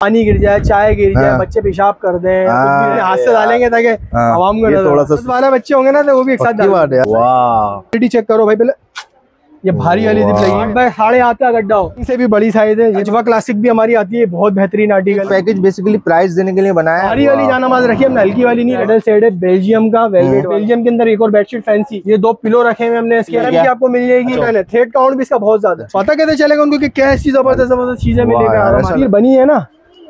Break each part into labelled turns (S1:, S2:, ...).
S1: पानी गिर जाए चाय गिर जाए
S2: हाँ।
S1: बच्चे पेशाब कर दें भी
S2: हाँ।
S1: हाथ से डालेंगे ताकि
S2: हाँ,
S1: आवाम को
S2: थोड़ा सा
S1: बारह बच्चे होंगे ना तो वो भी एक साथ
S2: है
S1: चेक करो भाई पहले। ये भारी वाली जिप लगी है। भाई साढ़े हाथ का गड्ढा हो। इनसे भी बड़ी साइज़ है। अजवा क्लासिक भी हमारी आती है बहुत बेहतरीन आर्टिकल
S2: पैकेज बेसिकली प्राइस देने के लिए बनाया है।
S1: भारी वाली जाना माज रखी हमने हल्की वाली नहीं रेडल सेड है बेल्जियम का वेलवेट बेल्जियम के अंदर एक और बेडशीट फैंसी ये दो पिलो रखे हुए हमने। इसके की आपको मिल जाएगी। मैंने थ्रेड काउंट भी इसका बहुत ज़्यादा पता कहते चलेगा उनको कि क्या ऐसी ज़बरदस्त ज़बरदस्त चीज़ें मिलेगा? बनी है ना।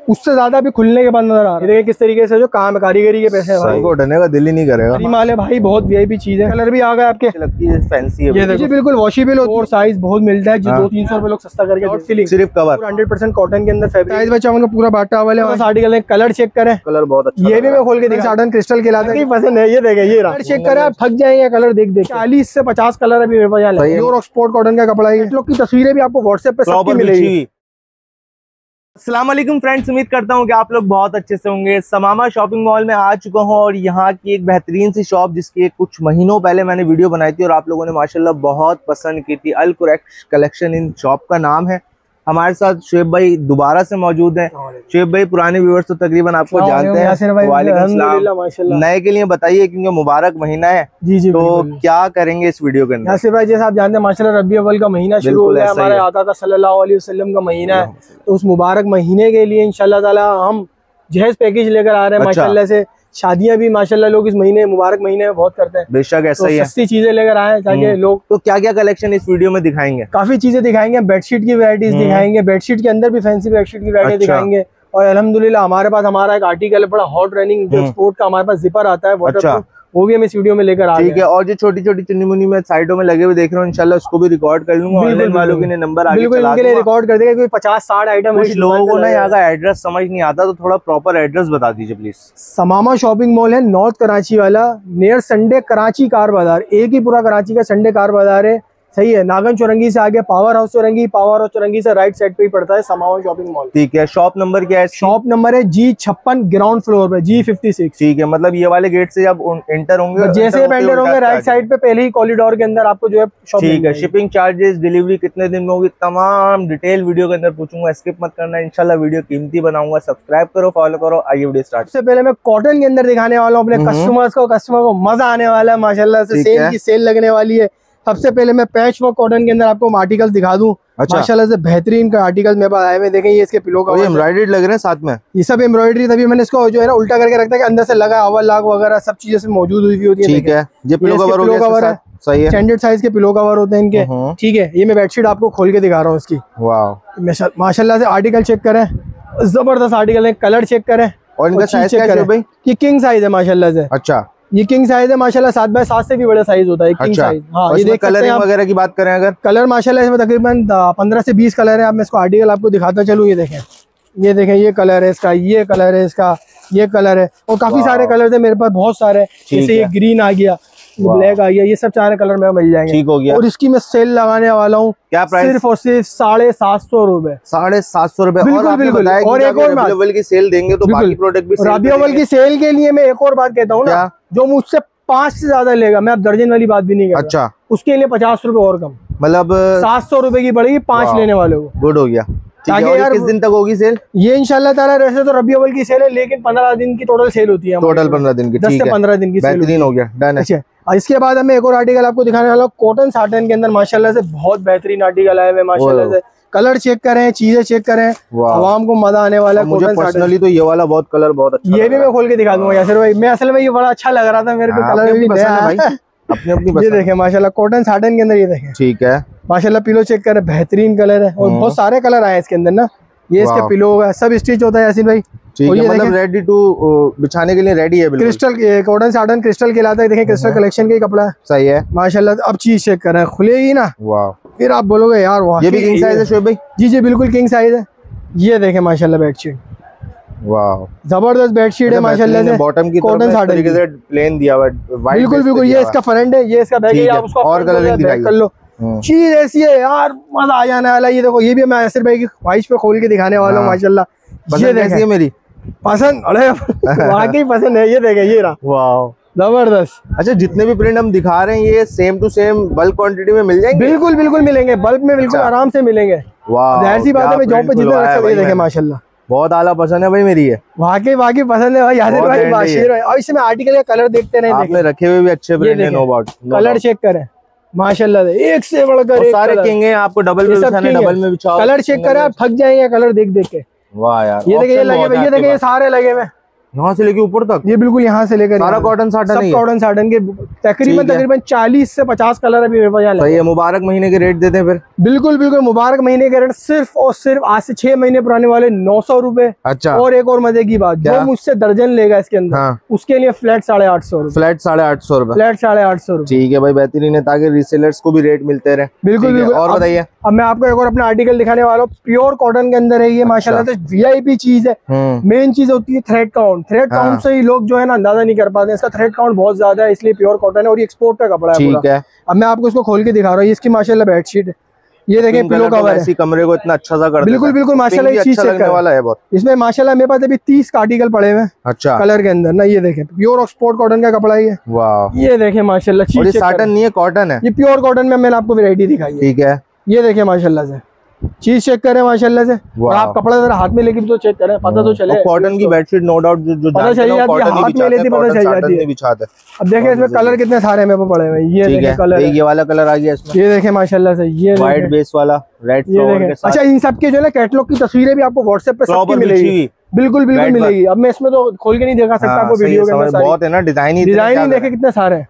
S1: उससे ज़्यादा भी खुलने के बाद नज़र आ रहा है। देखिए किस तरीके से जो काम कारीगरी के पैसे भाई।
S2: को उठने का दिल ही नहीं करेगा।
S1: माल है भाई बहुत वीआईपी चीज़ है। कलर भी आ गए आपके।
S2: लगती है फैंसी है।
S1: ये बिल्कुल वॉशेबल और साइज़ बहुत मिलता है जो
S2: हाँ।
S1: दो तीन सौ रुपए लोग सस्ता करके फिलिंग
S2: सिर्फ़ कवर
S1: हंड्रेड परसेंट कॉटन के अंदर फैब्रिक साइज़ बच्चा उनका पूरा बाटा वाले आर्टिकल कलर चेक करें।
S2: कलर बहुत अच्छा
S1: ये भी मैं खोल के दिखा साडन क्रिस्टल के लाते हैं पसंद है ये देखे ये कलर चेक करें आप थक जाएँगे कलर देख देख। चालीस से पचास कलर अभी मेरे पास
S2: है।
S1: प्योर कॉटन का कपड़ा है लोग की तस्वीरें भी आपको व्हाट्सएप पे सबकी मिलेगी।
S3: वालेकुम फ्रेंड्स उम्मीद करता हूँ कि आप लोग बहुत अच्छे से होंगे। समामा शॉपिंग मॉल में आ चुका हूँ और यहाँ की एक बेहतरीन सी शॉप जिसकी कुछ महीनों पहले मैंने वीडियो बनाई थी और आप लोगों ने माशाल्लाह बहुत पसंद की थी। अल कलेक्शन इन शॉप का नाम है। हमारे साथ शुएब भाई दोबारा से मौजूद हैं। शुएब भाई पुराने व्यूवर्स तो तकरीबन आपको जानते हैं। नए के लिए बताइए क्योंकि मुबारक महीना है।
S1: जी जी
S3: तो क्या करेंगे इस वीडियो के अंदर?
S1: यासिर भाई जैसे आप जानते हैं माशाल्लाह रबी अव्वल का महीना शुरू हो। गया
S3: ऐसा
S1: हमारे आका का सल्लल्लाहु अलैहि वसल्लम का महीना है। तो उस मुबारक महीने के लिए इनशाला हम जहेज पैकेज लेकर आ रहे हैं
S3: माशाला
S1: माशाल्लाह से। शादियाँ भी माशाल्लाह लोग इस महीने मुबारक महीने में बहुत करते हैं
S3: बेशक ऐसा
S1: तो
S3: ही है
S1: सस्ती चीज़ें लेकर आए ताकि
S3: हम्म।
S1: लोग
S3: तो क्या क्या कलेक्शन इस वीडियो में दिखाएँगे
S1: काफ़ी चीज़ें दिखाएँगे बेडशीट की वैरायटीज
S3: हम्म।
S1: दिखाएँगे बेडशीट के अंदर भी फैंसी बेडशीट की वैरायटी
S3: अच्छा।
S1: दिखाएँगे और अलहमदुल्ला हमारे पास हमारा एक आर्टिकल है बड़ा हॉट रनिंग स्पोर्ट। का हमारे पास जिपर आता है
S3: अच्छा।
S1: वो भी हम इस वीडियो में लेकर आ
S3: ठीक है और जो छोटी छोटी चुनी मुनी में साइडों में लगे हुए देख रहे हो इनशाला उसको भी रिकॉर्ड कर लूँगा ऑनलाइन वालों के नंबर आगे
S1: बिल्कुल इनके लिए
S3: दूँगा।
S1: रिकॉर्ड कर देगा क्योंकि पचास साठ आइटम
S3: कुछ लोगों को ना यहाँ का एड्रेस समझ नहीं आता तो थोड़ा प्रॉपर एड्रेस बता दीजिए प्लीज़
S1: समामा शॉपिंग मॉल है नॉर्थ कराची वाला नियर संडे कराची कार बाज़ार एक ही पूरा कराची का संडे कार बाज़ार है। सही है नागन चौरंगी से आगे power house Chowrangi power house Chowrangi से राइट साइड पे ही पड़ता है समावन शॉपिंग मॉल
S3: ठीक है शॉप नंबर क्या है
S1: शॉप नंबर है जी छप्पन ग्राउंड फ्लोर पे जी फिफ्टी सिक्स
S3: ठीक है मतलब ये वाले गेट से जब एंटर होंगे
S1: जैसे
S3: enter होते
S1: होंगे राइट साइड पे पहले ही कॉरिडोर के अंदर आपको जो है
S3: ठीक है शिपिंग चार्जेस डिलीवरी कितने दिन में होगी तमाम डिटेल वीडियो के अंदर पूछूँगा स्किप मत करना इनशाला वीडियो कीमती बनाऊँगा सब्सक्राइब करो फॉलो करो आइए वीडियो स्टार्ट
S1: सबसे पहले मैं कॉटन के अंदर दिखाने वाला हूँ अपने
S3: हम्म।
S1: कस्टमर्स को कस्टमर को मज़ा आने वाला है माशाला से सेल की सेल लगने वाली है। सबसे पहले मैं पैच वर्क कॉटन के अंदर आपको आर्टिकल दिखा दूँ।
S3: अच्छा।
S1: माशाल्लाह से बेहतरीन का आर्टिकल मेरे पास आए हुए देखें ये इसके पिलो का
S3: एम्ब्रॉयडर्ड लग रहे हैं साथ में?
S1: ये सब एम्ब्रॉयडरी तभी मैंने इसको जो है ना उल्टा करके रखता है कि अंदर से लगा अवर लाग वगैरह सब चीज़ें इसमें मौजूद हुई हुई होती है।
S3: ठीक है। ये पिलो कवर हो
S1: cover
S3: इसके
S1: है।
S3: सही है।
S1: स्टैंडर्ड साइज़ के पिलो कवर होते हैं इनके।
S3: हम्म,
S1: ठीक है ये मैं बेडशीट आपको खोल के दिखा रहा हूँ इसकी।
S3: वाह
S1: माशाल्लाह से आर्टिकल चेक करें। ज़बरदस्त आर्टिकल है कलर चेक करें।
S3: और इनका साइज़ क्या है भाई?
S1: ये किंग साइज़ है माशाल्लाह से।
S3: अच्छा।
S1: ये किंग साइज़ है माशाल्लाह सात बाय सात से भी बड़ा साइज़ होता है किंग
S3: अच्छा।
S1: साइज़ हाँ ये देख कलर
S3: कलरिंग वगैरह की बात करें अगर?
S1: कलर माशाल्लाह इसमें तकरीबन पंद्रह से बीस कलर है। आप मैं इसको आर्टिकल आपको दिखाता चलूँ ये देखें। ये देखें ये कलर है इसका ये कलर है इसका ये कलर है। और काफ़ी सारे कलर है मेरे पास बहुत सारे जैसे ये ग्रीन आ गया। ब्लैक आ गया ये सब सारे कलर में मिल जाएँगे।
S3: ठीक हो गया।
S1: और इसकी मैं सेल लगाने वाला हूँ।
S3: क्या प्राइस
S1: सिर्फ़ और सिर्फ़ साढ़े सात सौ रूपए।
S3: साढ़े सात सौ रुपए।
S1: बिल्कुल, बिल्कुल। और एक और बात।
S3: की सेल देंगे तो बाकी प्रोडक्ट भी sale
S1: रबी
S3: पे
S1: की सेल के लिए मैं एक और बात कहता हूँ ना जो मुझसे पाँच से ज़्यादा लेगा मैं अब दर्जन वाली बात भी नहीं करता
S3: अच्छा।
S1: उसके लिए पचास रूपए और कम।
S3: मतलब
S1: सात सौ रूपए की पड़ेगी पाँच लेने वाले को।
S3: गुड हो गया।
S1: ताकि यार
S3: किस दिन तक होगी सेल
S1: ये इंशाल्लाह ताला वैसे तो रबी अवल की सेल है लेकिन पंद्रह दिन की टोटल सेल होती है
S3: टोटल पंद्रह दिन की
S1: दस से पंद्रह दिन की सेल
S3: बेहतरीन हो। गया। डन
S1: अच्छा। इसके बाद हमें एक और आर्टिकल आपको दिखाने वाला हूँ। कॉटन साटन के अंदर माशाल्लाह से बहुत बेहतरीन आर्टिकल आए हुए माशाल्लाह से। कलर चेक करें चीज़ें चेक करें। आवाम को मज़ा आने वाला है
S3: मुझे पर्सनली तो ये वाला बहुत कलर बहुत अच्छा
S1: ये भी मैं खोल के दिखा दूँगा यासर भाई मैं असल में ये बड़ा अच्छा लग रहा था मेरे को कलर भी नया।
S3: है
S1: है।
S3: भाई। अपनी अपनी
S1: ये देखें माशाल्लाह कॉटन साटन के अंदर ये देखें।
S3: ठीक है।
S1: माशाल्लाह पिलो चेक करें बेहतरीन कलर है। और
S3: हम्म।
S1: बहुत सारे कलर आए इसके अंदर ना। ये इसके पिलो होगा सब स्टिच होता है यासीन भाई।
S3: ठीक है
S1: ये
S3: मतलब। रेडी टू बिछाने के लिए रेडी है
S1: क्रिस्टल कॉटन साटन क्रिस्टल कहलाता है देखें क्रिस्टल कलेक्शन का कपड़ा है।
S3: सही है।
S1: माशाल्लाह अब चीज़ चेक करें खुलेगी ना?
S3: वाह।
S1: फिर आप बोलोगे यार वाह
S3: ये भी किंग साइज़ है शोएब भाई?
S1: जी जी बिल्कुल किंग साइज़ है। ये देखें माशाल्लाह बेडशीट
S3: वाह।
S1: ज़बरदस्त बेडशीट है माशाल्लाह से।
S3: बॉटम की
S1: कॉटन
S3: तरफ़
S1: साटन
S3: तरीके से प्लेन दिया हुआ है
S1: बिल्कुल बिल्कुल ये इसका फ्रंट है ये इसका बैक है आप उसको
S3: और दिखाइए।
S1: कर लो।
S3: हम्म,
S1: चीज़ ऐसी है यार मज़ा आ जाने वाला ये देखो ये भी मैं आसिर भाई की ख्वाहिश पे खोल के दिखाने वाला हूँ
S3: हाँ।
S1: माशाल्लाह। ये
S3: पसंद कैसी है
S1: देखें
S3: मेरी?
S1: पसंद अरे वाकई पसंद है ये देखे ये रहा।
S3: वाह
S1: ज़बरदस्त।
S3: अच्छा जितने भी प्रिंट हम दिखा रहे हैं ये same to same bulk quantity में मिल जाएँगे?
S1: बिल्कुल बिल्कुल मिलेंगे बल्क में बिल्कुल
S3: अच्छा।
S1: आराम से मिलेंगे।
S3: वाह
S1: ज़ाहिर सी बात है मैं जॉब पे जितना
S3: खुलवाया
S1: रख
S3: है
S1: देखें। माशाल्लाह।
S3: बहुत आला पसंद है भाई मेरी ये।
S1: वाकई वाकई पसंद है भाई
S3: बहुत
S1: भाई बाशिर है और इसमें आर्टिकल का कलर देखते नहीं
S3: आपने रखे हुए भी अच्छे ब्रांड है नो डाउट
S1: कलर चेक करें। माशाल्लाह एक से बढ़कर
S3: सारे। किंग हैं आपको डबल में
S1: है।
S3: डबल में बिछाओ
S1: कलर चेक करें आप थक जाएँगे कलर देख देख के।
S3: वाह यार
S1: ये देखिए ये लगे हुए ये देखिए ये सारे लगे हुए हैं।
S3: यहाँ से लेके ऊपर तक?
S1: ये बिल्कुल यहाँ से लेकर
S3: सारा कॉटन साटन
S1: सब कॉटन साटन के तकरीबन तकरीबन चालीस से पचास कलर अभी मेरे पास यहाँ
S3: है मुबारक महीने के रेट देते हैं फिर।
S1: बिल्कुल बिल्कुल मुबारक महीने के रेट सिर्फ़ और सिर्फ़ आज से छह महीने पुराने वाले नौ सौ रूपए।
S3: अच्छा।
S1: और एक और मज़े की बात जो मुझसे दर्जन लेगा इसके अंदर
S3: हाँ।
S1: उसके लिए फ्लैट साढ़े आठ सौ
S3: फ्लैट साढ़े आठ सौ
S1: फ्लैट साढ़े आठ सौ रुपये
S3: ठीक है भाई बेहतरीन है ताकि रीसेलर्स को भी रेट मिलते रहे।
S1: बिल्कुल बिल्कुल।
S3: और बताइए।
S1: अब मैं आपको एक और अपना आर्टिकल दिखाने वाला हूँ। प्योर कॉटन के अंदर है ये माशाला से वीआईपी चीज़ है।
S3: हम्म।
S1: मेन चीज़ होती है थ्रेड काउंट थ्रेड
S3: हाँ।
S1: काउंट से ही लोग जो है ना अंदाज़ा नहीं कर पाते इसका थ्रेड काउंट बहुत ज़्यादा है इसलिए प्योर कॉटन है और ये एक्सपोर्ट का कपड़ा है
S3: है।
S1: अब मैं आपको इसको खोल के दिखा रहा हूँ। इसकी माशाल्लाह बेडशीट है। ये देखें पिलो कवर है।
S3: ही कमरे को इतना अच्छा सा कर
S1: बिल्कुल, बिल्कुल, माशाल्लाह ये चीज़
S3: अच्छा
S1: check
S3: वाला है बहुत।
S1: इसमें माशाल्लाह मेरे पास अभी तीस आर्टिकल पड़े हुए
S3: अच्छा।
S1: कलर के अंदर ना ये देखें। प्योर एक्सपोर्ट कॉटन का कपड़ा ही है।
S3: वाह।
S1: ये देखें माशाल्लाह
S3: साटन नहीं है कॉटन है।
S1: ये प्योर कॉटन में मैंने आपको वेरायटी दिखाई
S3: ठीक है।
S1: ये देखें माशाल्लाह से। चीज़ चेक करें माशाल्लाह से। और आप कपड़ा जरा हाथ में लेके भी तो चेक करें पता तो चले।
S3: कॉटन की बेडशीट नो डाउट जो
S1: पता चल जाती है, हाथ में लेती पता चल जाती है।
S3: बिछाते
S1: अब देखें इसमें कलर कितने सारे मेरे पड़े हुए हैं। ये देखें कलर
S3: ये वाला कलर आ गया इसमें।
S1: ये देखें माशाल्लाह से ये
S3: व्हाइट बेस वाला रेड फ्लावर के साथ।
S1: अच्छा इन सब के जो है ना कैटलॉग की तस्वीरें भी आपको व्हाट्सएप पे सबकी मिलेगी। बिल्कुल बिल्कुल मिलेगी। अब मैं इसमें तो खोल के नहीं दिखा सकता
S3: हाँ,
S1: आपको वीडियो के अंदर
S3: बहुत है ना डिज़ाइन ही
S1: डिज़ाइन ही देखे कितने सारे हैं।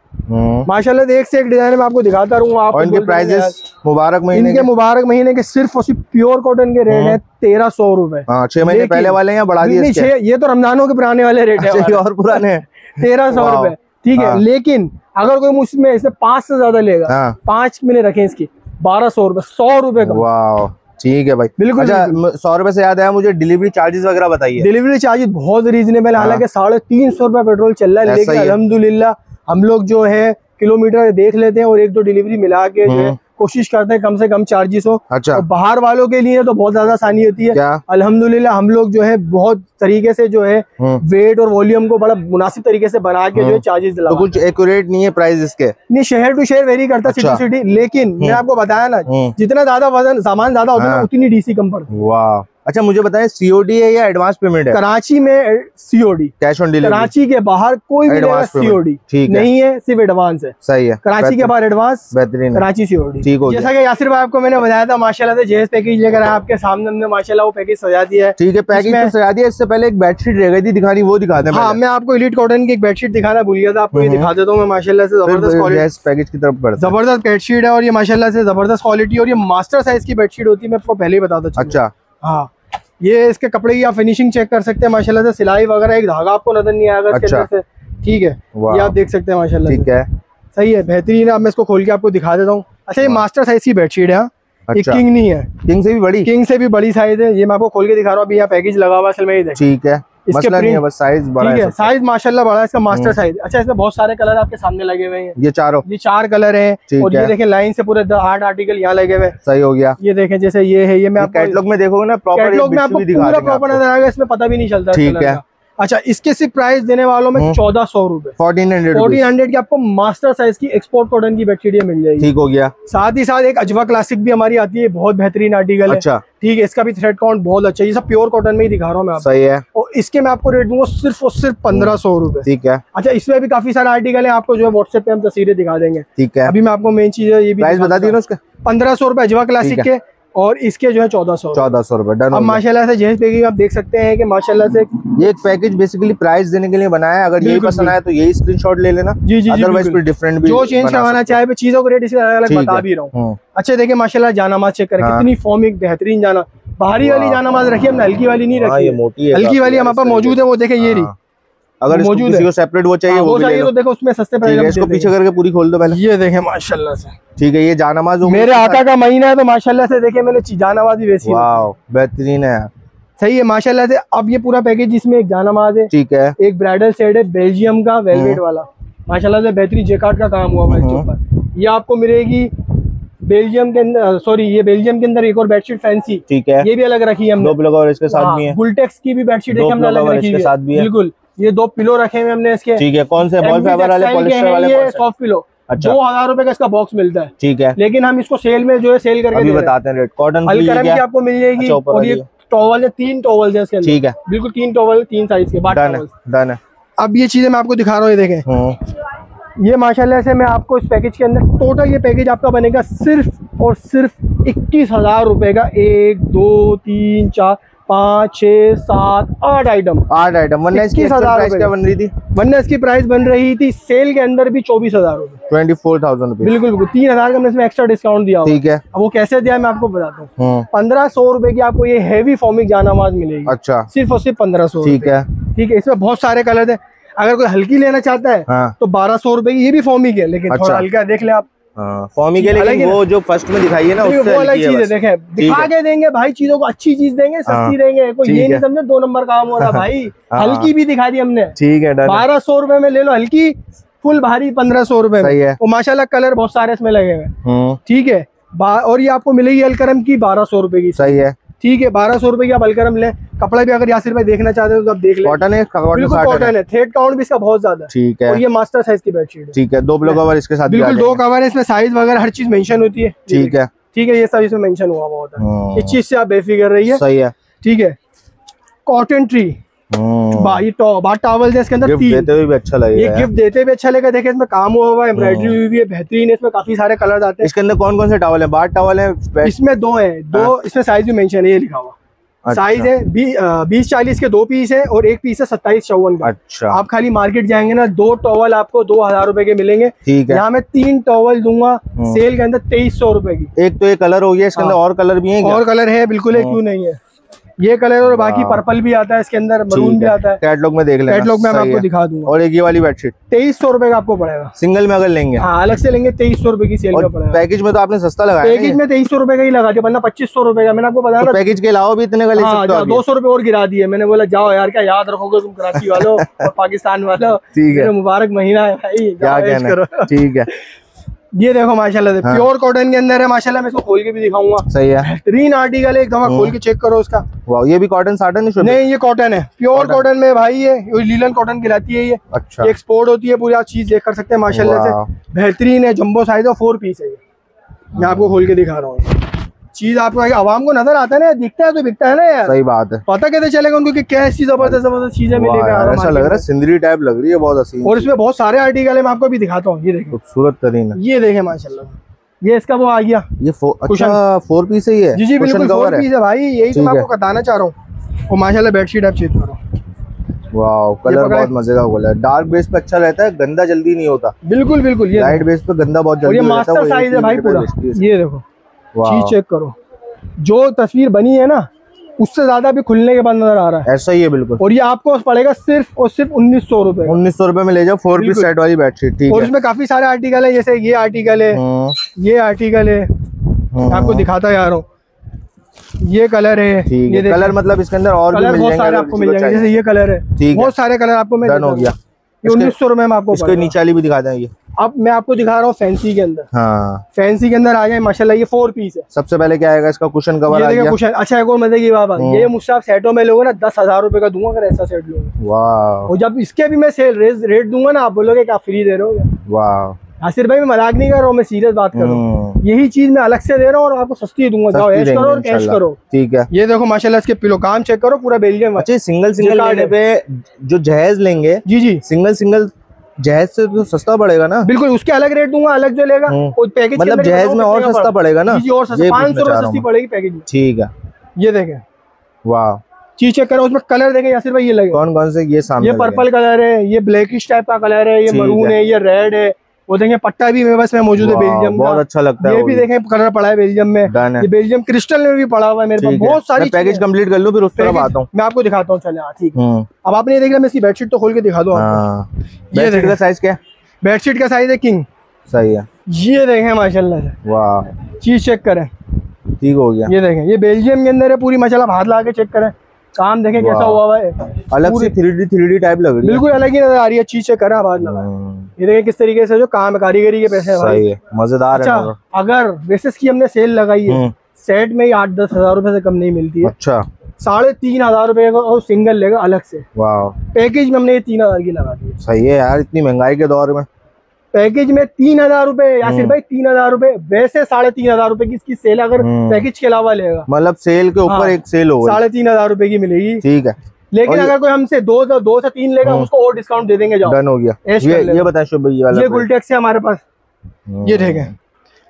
S1: माशाल्लाह से एक से एक डिज़ाइन मैं आपको दिखाता रहूँगा आप
S3: इनके प्राइजेस मुबारक महीने
S1: इनके
S3: के।
S1: मुबारक महीने के सिर्फ़ और सिर्फ़ प्योर कॉटन के रेट है तेरह सौ रूपए।
S3: हाँ छह महीने पहले वाले हैं या बढ़ा दिए
S1: छह ये तो रमजानों के पुराने वाले रेट है
S3: अच्छा। और पुराने
S1: तेरह सौ। रूपए ठीक है
S3: हाँ।
S1: लेकिन अगर कोई मुझमें इससे पाँच से ज़्यादा लेगा
S3: हाँ।
S1: पाँच मैंने रखे इसकी बारह सौ रूपए सौ रूपए का।
S3: वाह ठीक है भाई।
S1: बिल्कुल,
S3: अच्छा सौ रुपए से याद आया मुझे डिलीवरी चार्जेस वगैरह बताइए।
S1: डिलीवरी चार्जेस बहुत रीजनेबल हालाँकि साढ़े तीन सौ रुपए पेट्रोल चल रहा है। लेकिन। अलहमदुलिल्लाह हम लोग जो है किलोमीटर देख लेते हैं और एक दो डिलीवरी मिला के जो है
S3: हम्म।
S1: कोशिश करते हैं कम से कम चार्जेस हो
S3: अच्छा
S1: और बाहर वालों के लिए तो बहुत ज़्यादा आसानी होती है अल्हम्दुलिल्लाह हम लोग जो है बहुत तरीके से जो है
S3: हम्म।
S1: वेट और वॉल्यूम को बड़ा मुनासिब तरीके से बना के जो है
S3: हम्म।
S1: चार्जेस
S3: तो कुछ एक्यूरेट नहीं है प्राइस इसके
S1: नहीं शहर टू शहर वेरी करता
S3: अच्छा।
S1: सिटी सिटी लेकिन मैं आपको बताया ना
S3: हम्म।
S1: जितना ज़्यादा वज़न सामान ज़्यादा होता है
S3: हाँ।
S1: उतनी डीसी कम पड़ती है
S3: अच्छा मुझे बताएँ सीओडी है या एडवांस पेमेंट है?
S1: कराची में COD
S3: cash on delivery
S1: Karachi के बाहर कोई भी सीओडी
S3: ठीक
S1: नहीं है सिर्फ़ एडवांस है।
S3: सही है।
S1: कराची के बाहर एडवांस
S3: बेहतरीन
S1: कराची सीओडी
S3: ठीक हो
S1: जैसा कि यासिर भाई आपको मैंने बताया था माशाल्लाह से जेएस पैकेज लेकर आए आपके सामने हमने माशाल्लाह वो पैकेज सजा दिया है।
S3: ठीक है पैकेज तो सजा दिया इससे पहले एक बेडशीट रह गई थी दिखानी वो दिखा दें
S1: हाँ मैं आपको इलीट कॉटन की एक बेडशीट दिखाना भूल गया था आपको ये
S3: हम्म।
S1: दिखा देता हूँ मैं माशाल्लाह से
S3: फिर
S1: ज़बरदस्त
S3: पैकेज की तरफ़
S1: ज़बरदस्त बेडशीट है और ये माशाल्लाह से ज़बरदस्त क्वालिटी और ये मास्टर साइज़ की बेडशीट होती है मैं आपको पहले ही बताता।
S3: अच्छा।
S1: हाँ। ये इसके कपड़े की आप फिनिशिंग चेक कर सकते हैं माशाला से। सिलाई वगैरह एक धागा आपको नज़र नहीं आएगा इसके
S3: अच्छा।
S1: से। ठीक है ये आप देख सकते हैं माशाल्लाह
S3: ठीक है।
S1: सही है बेहतरीन है। अब मैं इसको खोल के आपको दिखा देता हूँ। अच्छा ये मास्टर साइज़ की बेडशीट है हाँ। ये
S3: अच्छा।
S1: किंग नहीं है।
S3: किंग से भी बड़ी?
S1: किंग से भी बड़ी साइज़ है। ये मैं आपको खोल के दिखा रहा हूँ। अभी यहाँ पैकेज लगा हुआ है असल में
S3: ठीक है।
S1: इसके
S3: नहीं है बस साइज़ बड़ा है
S1: साइज़ माशाल्लाह बड़ा है इसका मास्टर साइज़ अच्छा इसमें बहुत सारे कलर आपके सामने लगे हुए हैं।
S3: ये चारों।
S1: ये चार कलर हैं और ये। देखें लाइन से पूरे आठ आर्टिकल यहाँ लगे हुए।
S3: सही हो गया।
S1: ये देखें जैसे ये है ये मैं आप
S3: कैटलॉग में देखोगे ना प्रॉपर
S1: कैटलॉग में आपको पूरा प्रॉपर नज़र आएगा इसमें पता भी नहीं चलता
S3: ठीक है।
S1: अच्छा इसके सिर्फ़ प्राइस देने वालों में
S3: हम्म।
S1: चौदह सौ रूपए।
S3: फोर्टीन हंड्रेड
S1: फोर्टीन हंड्रेड की आपको मास्टर साइज़ की एक्सपोर्ट कॉटन की बेडशीट मिल जाएगी।
S3: ठीक हो गया।
S1: साथ ही साथ एक अजवा क्लासिक भी हमारी आती है बहुत बेहतरीन आर्टिकल है।
S3: अच्छा।
S1: ठीक है इसका भी थ्रेड काउंट बहुत अच्छा है। ये सब प्योर कॉटन में ही दिखा रहा हूँ मैं
S3: सही है।
S1: और इसके मैं आपको रेट दूँगा सिर्फ़ और सिर्फ़ पंद्रह सौ रूपए।
S3: ठीक है।
S1: अच्छा इसमें भी काफ़ी सारे आर्टिकल है आपको जो है व्हाट्सएप पे हम तस्वीरें दिखा देंगे।
S3: ठीक है।
S1: अभी मैं आपको मेन चीज़ है ये भी
S3: बता दिए ना उसके।
S1: पंद्रह सौ रुपए अजवा क्लासिक के और इसके जो है चौदह सौ
S3: चौदह सौ रुपए डन
S1: अब माशाल्लाह से जेंट्स पैकिंग आप देख सकते हैं कि माशाल्लाह से
S3: ये एक पैकेज बेसिकली प्राइस देने के लिए बनाया है। अगर यही पसंद आया तो यही स्क्रीनशॉट ले लेना।
S1: जी जी
S3: अदरवाइज़। कोई डिफरेंट भी
S1: जो चेंज करवाना चाहे चीज़ों को रेट इसलिए अलग अलग बता भी रहा हूँ।
S3: हम्म,
S1: अच्छा देखिए माशाल्लाह जानामाज चेक करें।
S3: हाँ।
S1: कितनी फॉर्मिक बेहतरीन जाना। भारी वाली। जानामाज रखी हमने हल्की वाली नहीं
S3: हाँ,
S1: रखी
S3: मोटी
S1: हल्की वाली हमारे पास मौजूद है वो देखे ये रही।
S3: हाँ। अगर
S1: मौजूद
S3: किसी
S1: है।
S3: को सेपरेट वो चाहिए
S1: हाँ,
S3: वो
S1: चाहिए तो देखो उसमें सस्ते प्राइस में
S3: इसको पीछे करके पूरी खोल दो पहले।
S1: ये देखें माशाल्लाह से।
S3: ठीक है ये जानमाज होगी।
S1: मेरे आका का महीना है तो माशाल्लाह से देखिए मैंने जानामाज भी वैसी
S3: वाह बेहतरीन है।
S1: सही है माशाल्लाह से। अब ये पूरा पैकेज जिसमें एक जानामाज है।
S3: ठीक है।
S1: एक ब्राइडल सेट है बेल्जियम का वेलवेट वाला। माशाल्लाह से बेहतरीन जेकार्ड का काम हुआ है इसके
S3: हम्म।
S1: ऊपर ये आपको मिलेगी बेल्जियम के अंदर सॉरी ये बेल्जियम के अंदर एक और बेडशीट फैंसी
S3: ठीक है।
S1: ये भी अलग रखी है हमने।
S3: और इसके साथ भी है।
S1: गुलटेक्स की भी बेडशीट हमने अलग रखी
S3: है।
S1: बिल्कुल। ये दो पिलो रखे हुए हमने इसके।
S3: ठीक है कौन से? बॉल फाइबर वाले पॉलिस्टर वाले
S1: ये सॉफ्ट पिलो
S3: अच्छा।
S1: दो हज़ार रुपए का इसका बॉक्स मिलता है।
S3: ठीक है।
S1: लेकिन हम इसको सेल में जो है सेल करके
S3: अभी बताते हैं रेट कॉटन
S1: की आपको मिल जाएगी।
S3: अच्छा,
S1: और ये टॉवल है। तीन टॉवल है इसके
S3: ठीक है।
S1: बिल्कुल तीन टॉवल तीन साइज़ के
S3: है डन है।
S1: अब ये चीज़ें मैं आपको दिखा रहा हूँ ये देखें।
S3: हम्म,
S1: ये माशाल्लाह से मैं आपको इस पैकेज के अंदर टोटल ये पैकेज आपका बनेगा सिर्फ़ और सिर्फ़ इक्कीस हज़ार रुपए का। एक दो तीन चार पाँच छः सात आठ आइटम
S3: आठ आइटम वरना इसकी
S1: 21,000
S3: प्राइस क्या बन रही थी?
S1: वरना इसकी प्राइस बन रही थी सेल के अंदर भी चौबीस हज़ार रुपए।
S3: ट्वेंटी फोर थाउज़ेंड
S1: बिल्कुल बिल्कुल। तीन हज़ार का हमने इसमें एक्स्ट्रा डिस्काउंट दिया
S3: ठीक है।
S1: अब वो कैसे दिया मैं आपको बताता हूँ।
S3: हम्म,
S1: पंद्रह सौ रुपए की आपको ये हैवी फॉर्मिक जानामाज मिलेगी।
S3: अच्छा।
S1: सिर्फ़ और सिर्फ़ पंद्रह सौ
S3: ठीक है।
S1: ठीक है इसमें बहुत सारे कलर है। अगर कोई हल्की लेना चाहता है
S3: हाँ।
S1: तो बारह सौ रुपए की ये भी फॉर्मिक है लेकिन
S3: अच्छा।
S1: थोड़ा हल्का देख ले आप।
S3: हाँ फॉर्मी के लेकिन वो जो फ़र्स्ट में दिखाई है ना उससे
S1: वो अलग चीज़ है। देखें दिखा के देंगे भाई चीज़ों को अच्छी चीज़ देंगे
S3: हाँ,
S1: सस्ती देंगे कोई ये नहीं समझो दो नंबर काम हो रहा भाई
S3: हाँ।
S1: हल्की भी दिखा दी हमने।
S3: ठीक है
S1: बारह सौ रुपये में ले लो हल्की फुल भारी पंद्रह सौ रुपये में।
S3: सही है।
S1: तो माशाला कलर बहुत सारे इसमें लगे हुए
S3: हम्म,
S1: ठीक है और ये आपको मिलेगी अलकरम की बारह सौ रुपये की।
S3: सही है।
S1: ठीक है बारह सौ रुपए की आप अलकरम लें। कपड़ा भी अगर यासिर भाई देखना चाहते हो तो आप देख लेटन
S3: कॉटन है
S1: बिल्कुल कॉटन है। थ्रेड काउंट भी इसका बहुत ज़्यादा है।
S3: ठीक
S1: और
S3: है
S1: ये मास्टर साइज़ की बेडशीट है।
S3: ठीक है दो ब्लो कवर इसके साथ
S1: बिल्कुल दो कवर है इसमें साइज़ वगैरह हर चीज़ मेंशन होती है।
S3: ठीक है।
S1: ठीक है ये सब इसमें मेंशन हुआ हुआ होता है।
S3: हम्म,
S1: इस चीज़ से आप बेफिक्र रही है
S3: सही है।
S1: ठीक है। कॉटन ट्री ये टॉ- टॉवल है इसके अंदर तीन
S3: देते हुए भी अच्छा
S1: ये गिफ्ट देते भी अच्छा लगेगा। देखे इसमें काम हुआ हुआ है एम्ब्रॉयडरी
S3: हम्म।
S1: हुई हुई है बेहतरीन है इसमें काफ़ी सारे कलर आते हैं।
S3: इसके अंदर कौन कौन से टावल है? बाट टावल है
S1: इसमें दो है दो इसमें साइज़ भी मेंशन है ये लिखा हुआ।
S3: अच्छा,
S1: साइज़ है बी- बीस चालीस के दो पीस है और एक पीस है सत्ताईस चौवन का।
S3: अच्छा।
S1: आप खाली मार्केट जाएँगे ना दो टॉवल आपको दो हज़ार रूपए के मिलेंगे।
S3: ठीक है।
S1: यहाँ मैं तीन टॉवल दूँगा। सेल के अंदर तेईस सौ रुपए की।
S3: एक तो ये कलर हो गया इसके अंदर
S1: हाँ।
S3: और कलर भी है
S1: और कलर है बिल्कुल है
S3: हाँ।
S1: क्यों नहीं है? ये कलर और बाकी पर्पल भी आता है इसके अंदर मरून भी आता है।
S3: कैटलॉग में देख लेना
S1: कैटलॉग में आपको दिखा दूँगा।
S3: और एक ये वाली बेडशीट
S1: तेईस सौ रुपए का आपको पड़ेगा।
S3: सिंगल में अगर लेंगे।
S1: हाँ अलग से लेंगे तेईस सौ रुपए की सेल का पड़ेगा।
S3: पैकेज में तो आपने सस्ता लगाया
S1: पैकेज में तेईस सौ रुपए का ही लगा दिया वरना पच्चीस सौ रुपए का। मैंने आपको बताया
S3: तो पैकेज के अलावा भी इतने का
S1: हाँ दो सौ रुपए और गिरा दिए। मैंने बोला जाओ यार क्या याद रखोगे तुम कराची वालों और पाकिस्तान वालों?
S3: ठीक है।
S1: मुबारक महीना है भाई।
S3: है? ठीक है।
S1: ये देखो माशाल्लाह से
S3: हाँ।
S1: प्योर कॉटन के अंदर है माशाल्लाह मैं इसको खोल के भी दिखाऊँगा।
S3: सही है।
S1: बेहतरीन आर्टिकल है एक दफ़ा खोल के चेक करो उसका।
S3: वाह ये भी कॉटन साटन है
S1: नहीं ये कॉटन है। प्योर कॉटन में भाई ये ये लीलन कॉटन खिलाती है ये।
S3: अच्छा।
S1: ये एक्सपोर्ट होती है पूरी आप चीज़ देख कर सकते हैं
S3: माशाला
S1: से। बेहतरीन है जम्बो साइज़ और फोर पीस है ये। मैं आपको खोल के दिखा रहा हूँ। चीज़ आपको आवाम को नज़र आता है ना दिखता है तो बिकता है ना यार।
S3: सही बात है।
S1: पता कैसे चलेगा उनको कि क्या ऐसी ज़बरदस्त ज़बरदस्त चीज़ें आराम
S3: ऐसा लग रहा है सिंदरी टाइप लग रही है बहुत हसीन
S1: और इसमें बहुत सारे आर्टिकल है मैं आपको भी दिखाता हूँ ये देखें।
S3: खूबसूरत तरीन
S1: ये देखें माशाल्लाह। ये इसका वो आ गया।
S3: ये फो, अच्छा फोर पीस ही है
S1: जी जी बिल्कुल फोर पीस है। भाई यही तो मैं आपको बताना चाह रहा हूँ। और माशाल्लाह बेडशीट आप चेक करो।
S3: वाह कलर बहुत मज़े का कलर डार्क बेस पे अच्छा रहता है गंदा जल्दी नहीं होता।
S1: बिल्कुल बिल्कुल ये
S3: लाइट बेस पे गंदा बहुत जल्दी
S1: ये मास्टर साइज़ है भाई पूरा। ये देखो। चीज़ चेक करो। जो तस्वीर बनी है ना उससे ज़्यादा भी खुलने के बाद नज़र आ रहा है।
S3: ऐसा ही है बिल्कुल।
S1: और ये आपको पड़ेगा सिर्फ़ और सिर्फ़ उन्नीस सौ रुपए
S3: उन्नीस सौ रुपये में ले जाओ फोर पीस सेट वाली बेडशीट ठीक
S1: और इसमें काफ़ी सारे आर्टिकल है जैसे ये आर्टिकल है
S3: हम्म,
S1: ये आर्टिकल है। आपको दिखाता जा रहा हूँ। ये कलर है ये
S3: कलर मतलब इसके अंदर और भी
S1: कलर
S3: मिल
S1: बहुत
S3: जाएँगे
S1: सारे आपको मिल जाएँगे जैसे ये कलर है। बहुत सारे कलर आपको मैं
S3: डन हो गया।
S1: उन्नीस सौ रुपए में आपको
S3: नीचे वाली भी दिखा दें ये
S1: अब मैं आपको दिखा रहा हूँ फैंसी के अंदर।
S3: हाँ।
S1: फैंसी के अंदर आ जाए माशाल्लाह ये फोर पीस है।
S3: सबसे पहले क्या आएगा? इसका कुशन कवर
S1: ये
S3: आ गया।
S1: कुछ अच्छा एक और मज़े की बात
S3: हम्म।
S1: ये मुझसे आप सेटों में लोगे ना दस हज़ार रुपए का दूँगा अगर ऐसा सेट लोगे
S3: वाह।
S1: और जब इसके भी मैं सेल रेट रेट दूँगा ना आप बोलोगे कि आप फ्री दे रहे हो
S3: वाह।
S1: आसिर भाई मैं मज़ाक नहीं कर रहा हूँ मैं सीरियस बात कर रहा हूँ।
S3: हम्म,
S1: यही चीज़ मैं अलग से दे रहा हूँ और आपको सस्ती दूँगा। जाओ ऐश करो और कैश करो।
S3: ठीक है।
S1: ये देखो माशाल्लाह इसके पिलो काम चेक करो पूरा बेल्जियम
S3: अच्छा सिंगल सिंगल लेने पे जो जहेज लेंगे
S1: जी जी।
S3: सिंगल सिंगल जहेज से तो सस्ता पड़ेगा ना?
S1: बिल्कुल उसके अलग रेट दूँगा अलग जो लेगा
S3: हम्म।
S1: पैकेज
S3: मतलब जहेज में और सस्ता पड़ेगा ना?
S1: और पाँच सौ रुपए सस्ती पड़ेगी पैकेज में।
S3: ठीक है।
S1: ये देखे।
S3: वाह।
S1: चीज़ चेक करो उसमें कलर देखे यासिर भाई ये लगे।
S3: कौन कौन से ये सामने
S1: ये पर्पल कलर है ये ब्लैकिश टाइप का कलर है ये मरून।
S3: है।
S1: ये रेड है। वो देखें पट्टा भी मेरे पास में मौजूद है बेल्जियम
S3: बहुत अच्छा लगता है
S1: ये भी। देखें कलर पड़ा है बेल्जियम में। ये बेल्जियम क्रिस्टल में भी पड़ा हुआ है मेरे पास। बहुत सारी
S3: पैकेज कंप्लीट कर लूँ फिर उस तरफ़
S1: पैकेज-
S3: आता हूँ।
S1: मैं आपको दिखाता हूँ चले हाँ ठीक है।
S3: हम्म,
S1: अब आपने ये देख लिया मैं इसकी बेडशीट तो खोल के दिखा दो
S3: हाँ।
S1: ये
S3: साइज़ क्या है?
S1: बेडशीट का साइज़ है किंग
S3: सही है।
S1: ये देखें माशाल्लाह से।
S3: वाह।
S1: चीज़ चेक करें।
S3: ठीक हो गया।
S1: ये देखें ये बेल्जियम के अंदर है पूरी माशाल्लाह हाथ ला के चेक करें। काम देखे कैसा हुआ है
S3: अलग से three D three D type लग रही है।
S1: बिल्कुल अलग ही नज़र आ रही है चीज़ चेक करें हाथ लगा
S3: हम्म,
S1: ये देखें किस तरीके से जो काम कारीगरी के पैसे
S3: सही है मज़ेदार है
S1: अच्छा
S3: मगर।
S1: अगर बेसिस की हमने सेल लगाई है
S3: हम्म,
S1: सेट में ही आठ दस हज़ार रूपए से कम नहीं मिलती है।
S3: अच्छा।
S1: साढ़े तीन हज़ार रूपए का और सिंगल लेगा अलग से।
S3: वाह।
S1: पैकेज में हमने ये तीन हज़ार की लगा दी
S3: सही है यार इतनी महँगाई के दौर में।
S1: पैकेज में तीन हज़ार रूपए यासिर
S3: हम्म।
S1: भाई तीन हज़ार रूपए वैसे साढ़े तीन हज़ार रूपए की इसकी सेल अगर। पैकेज के अलावा लेगा।
S3: मतलब सेल के ऊपर
S1: हाँ।
S3: एक सेल हो
S1: साढ़े तीन हज़ार रूपए की मिलेगी।
S3: ठीक है।
S1: लेकिन अगर कोई हमसे दो से दो से तीन लेगा
S3: हम्म।
S1: उसको और डिस्काउंट दे देंगे
S3: डन हो गया। ये बताएँ शुभ ये
S1: ये गुलटेक्स है हमारे पास। ये ठीक है।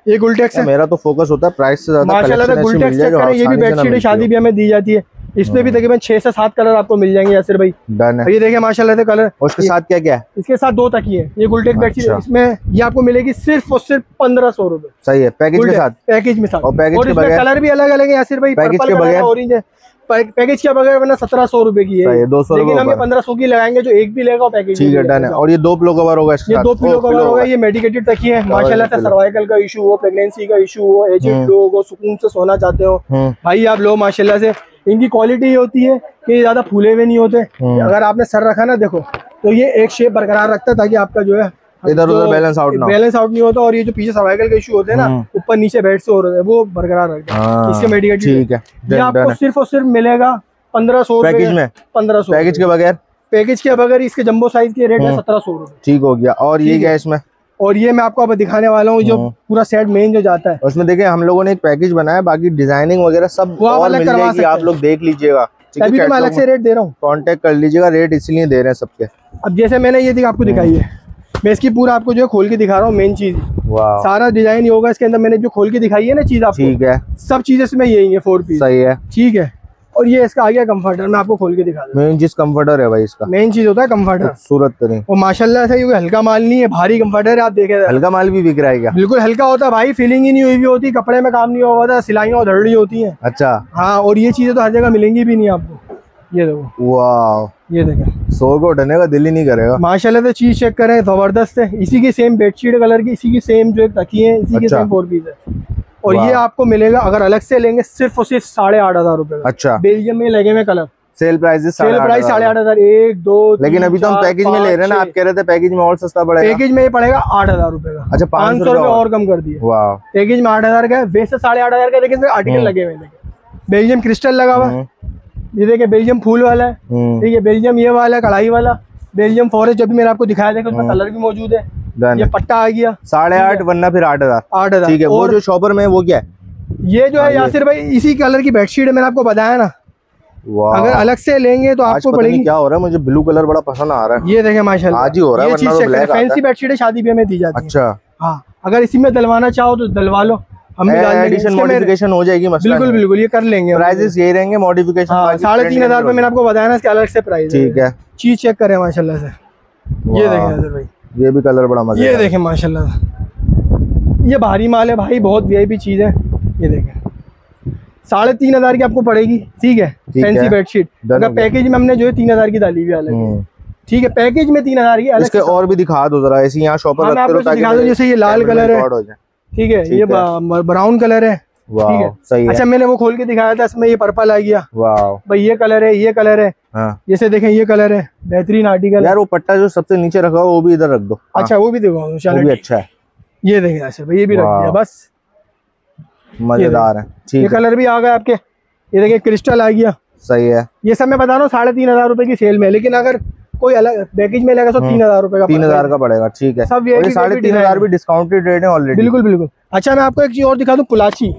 S1: ये गुलटेक्स है।
S3: मेरा तो फोकस होता है प्राइस से ज़्यादा
S1: माशाल्लाह गुलटेक्स करें ये भी बेडशीट शादी भी हमें दी जाती है। इसमें भी तकरीबन छह से सात कलर आपको मिल जाएँगे यासिर भाई।
S3: डन है।
S1: ये देखिए माशाल्लाह से कलर।
S3: उसके साथ क्या क्या है?
S1: इसके साथ दो तकिए हैं ये गुलटेक बेडशीट
S3: अच्छा।
S1: इसमें ये आपको मिलेगी सिर्फ़ और सिर्फ़ पंद्रह सौ रूपए।
S3: सही है। पैकेज के साथ?
S1: पैकेज में साथ।
S3: और पैकेज के
S1: इसमें कलर भी अलग अलग है यासिर भाई।
S3: पैकेज के बगैर?
S1: ऑरेंज है। पैकेज के बगैर वरना सत्रह सौ रूपए की है।
S3: है, 200
S1: लेकिन हम पंद्रह सौ की लगाएँगे जो एक भी लेगा पैकेज
S3: ठीक है डन है। और ये दो पिलो कवर होगा इसके
S1: ये दो पिलो कवर होगा। ये मेडिकेटेड तकिए हैं माशाल्लाह से सर्वाइकल का इशू हो प्रेगनेंसी का इशू हो एजेड। लोग हो सुकून से सोना चाहते हो।
S3: हम्म।
S1: भाई आप लो माशाल्लाह से। इनकी क्वालिटी ये होती है कि ये ज़्यादा फूले हुए नहीं होते।
S3: हम्म।
S1: अगर आपने सर रखा ना देखो तो ये एक शेप बरकरार रखता है ताकि आपका जो है
S3: इधर उधर balance out ना
S1: बैलेंस आउट नहीं होता और ये जो पीछे सर्वाइकल के इशू होते हैं ना
S3: हम्म।
S1: ऊपर नीचे बेड से हो रहे हैं वो बरकरार रखता है।
S3: हाँ,
S1: इसके
S3: ठीक है।
S1: ये आपको सिर्फ़ और सिर्फ़ मिलेगा पंद्रह सौ
S3: पैकेज में?
S1: पंद्रह सौ
S3: पैकेज के बगैर?
S1: पैकेज के बगैर इसके जम्बो साइज़ के रेट है। सत्रह सौ
S3: ठीक हो गया। और ये क्या इसमें?
S1: और ये मैं आपको अब दिखाने वाला हूँ जो
S3: हम्म।
S1: पूरा सेट मेन जो जाता है।
S3: उसमें देखिए हम लोगों ने एक पैकेज बनाया बाकी डिज़ाइनिंग वगैरह सब
S1: वो
S3: और
S1: अलग
S3: मिल जाएगी आप लोग देख लीजिएगा।
S1: तभी तो मैं अलग से रेट दे रहा हूँ।
S3: कॉन्टेक्ट कर लीजिएगा रेट इसलिए दे रहे हैं सबके।
S1: अब जैसे मैंने ये दिख आपको दिखाई है मैं इसकी पूरा आपको जो है खोल के दिखा रहा हूँ मेन चीज़। सारा डिज़ाइन ही होगा इसके अंदर मैंने जो खोल के दिखाई है ना चीज़ आपको
S3: ठीक है।
S1: सब चीज़ इसमें यही है फोर पीस
S3: सही है।
S1: ठीक है। और ये इसका आ गया कंफर्टर मैं आपको खोल के दिखा दूँ।
S3: मेन चीज़ कंफर्टर है भाई इसका।
S1: मेन चीज़ होता है कंफर्टर
S3: खूबसूरत तरीन
S1: और माशाल्लाह से कोई हल्का माल नहीं है भारी कंफर्टर है आप देखे
S3: हल्का माल भी बिक रहा है क्या?
S1: बिल्कुल हल्का होता है भाई फीलिंग ही नहीं हुई भी होती कपड़े में काम नहीं हुआ होता सिलाइयाँ उधड़ी होती है।
S3: अच्छा।
S1: हाँ और ये चीज़ें तो हर जगह मिलेंगी भी नहीं आपको। ये देखो।
S3: वाह
S1: ये देखें।
S3: सो को उठने का दिल ही नहीं करेगा।
S1: माशाल्लाह से चीज़ चेक करें ज़बरदस्त है। इसी की सेम बेडशीट कलर की इसी की सेम जो एक तकिए है इसी की। सेम फोर पीस है। और ये आपको मिलेगा अगर अलग से लेंगे सिर्फ़ और सिर्फ़ साढ़े आठ हज़ार रूपए
S3: अच्छा।
S1: बेल्जियम में लगे हुए colour.
S3: Sale price
S1: sale price साढ़े आठ हज़ार एक दो
S3: लेकिन अभी तो हम पैकेज में ले रहे हैं ना आप कह रहे थे पैकेज में और सस्ता पड़ेगा।
S1: पैकेज में ये पड़ेगा आठ हज़ार रुपए का।
S3: अच्छा
S1: पाँच सौ रुपए और। कम कर दिए। पैकेज में आठ हज़ार का वैसे साढ़े आठ हज़ार का लेकिन आर्टिकल
S3: हम्म।
S1: लगे हुए बेल्जियम क्रिस्टल लगा हुआ
S3: हम्म,
S1: ये देखिए बेल्जियम फूल वाला है।
S3: हम्म,
S1: ठीक है बेल्जियम ये वाला है कढ़ाई वाला। बेल्जियम फॉरेस्ट जो भी मैंने आपको दिखाया था उसमें। कलर भी मौजूद है।
S3: डन।
S1: ये पट्टा आ गया।
S3: साढ़े आठ वरना फिर आठ हज़ार।
S1: आठ हज़ार।
S3: ठीक है वो जो शॉपर में वो क्या है?
S1: ये जो
S3: हाँ,
S1: है यासिर भाई इसी कलर की बेडशीट है मैंने आपको बताया ना। अगर अलग से लेंगे तो आपको पड़ेगी।
S3: क्या हो रहा है मुझे ब्लू कलर बड़ा पसंद आ रहा है।
S1: ये देखें माशाल्लाह।
S3: आज ही हो रहा है,
S1: ये चीज़ चेक
S3: black है।
S1: शादी ब्याह में दी जाती है।
S3: अच्छा।
S1: हाँ अगर इसी में दलवाना चाहो तो दलवा लो। हम
S3: एडिशन मॉडिफिकेशन हो जाएगी
S1: बिल्कुल बिल्कुल ये कर लेंगे हम।
S3: प्राइसेस यही रहेंगे मॉडिफिकेशन
S1: हाँ साढ़े तीन हज़ार मैंने आपको बताया ना इसके अलग से प्राइस
S3: ठीक है।
S1: चीज़ चेक करें माशाल्लाह से। ये देखें भाई।
S3: ये भी कलर बड़ा मज़ा
S1: ये देखें माशाल्लाह। ये भारी माल है भाई बहुत वीआईपी चीज़ है। ये देखें। साढ़े तीन हज़ार की आपको पड़ेगी। ठीक है? फैंसी बेडशीट अगर पैकेज में हमने जो है तीन हज़ार की डाली हुई अलग।
S3: हम्म,
S1: ठीक है पैकेज में तीन हज़ार की अलग
S3: इसके और भी दिखा दो जरा। ऐसे यहाँ शॉपर
S1: हाँ,
S3: रखते रहो ताकि
S1: दिखा दूँ, जैसे ये लाल कलर है। ठीक है ये ब्राउन कलर है।
S3: वाह
S1: है।
S3: सही है।
S1: अच्छा मैंने वो खोल के दिखाया था इसमें ये पर्पल आ गया।
S3: वाह
S1: भाई ये कलर है ये कलर है।
S3: हाँ।
S1: जैसे देखें ये कलर है। बेहतरीन आर्टिकल
S3: यार वो पट्टा जो सबसे नीचे रखा हुआ वो भी इधर रख दो। हाँ,
S1: अच्छा वो भी दिखाऊँगा
S3: वो भी अच्छा है।
S1: ये देखें ऐसे भाई ये भी रख दिया बस।
S3: मज़ेदार है।
S1: ये
S3: ठीक है।
S1: कलर भी आ गया आपके। ये देखिए क्रिस्टल आ गया।
S3: सही है।
S1: ये सब मैं बता रहा हूँ साढ़े तीन हज़ार रुपए की सेल में लेकिन अगर कोई अलग पैकेज में लेगा तो तीन हज़ार रुपए का
S3: हम्म। तीन। हज़ार का पड़ेगा ठीक है।
S1: सब
S3: ये साढ़े तीन हज़ार भी डिस्काउंटेड रेट है ऑलरेडी
S1: बिल्कुल बिल्कुल। अच्छा मैं आपको एक चीज़ और दिखा दूँ पुलाची